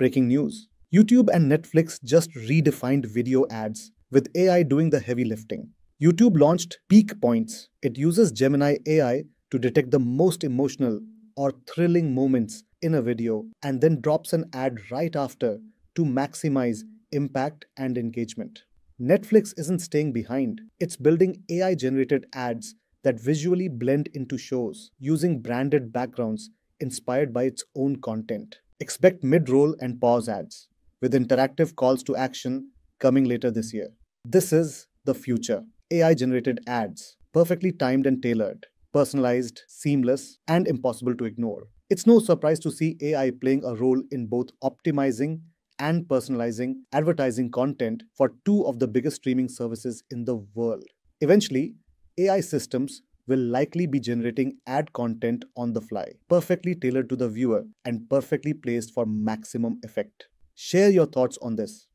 Breaking news YouTube and Netflix just redefined video ads, with AI doing the heavy lifting. YouTube launched Peak Points. It uses Gemini AI to detect the most emotional or thrilling moments in a video and then drops an ad right after to maximize impact and engagement. Netflix isn't staying behind, it's building AI generated ads that visually blend into shows using branded backgrounds inspired by its own content. Expect mid roll and pause ads with interactive calls to action coming later this year. This is the future AI generated ads, perfectly timed and tailored, personalized, seamless, and impossible to ignore. It's no surprise to see AI playing a role in both optimizing and personalizing advertising content for two of the biggest streaming services in the world. Eventually, AI systems will likely be generating ad content on the fly, perfectly tailored to the viewer and perfectly placed for maximum effect. Share your thoughts on this.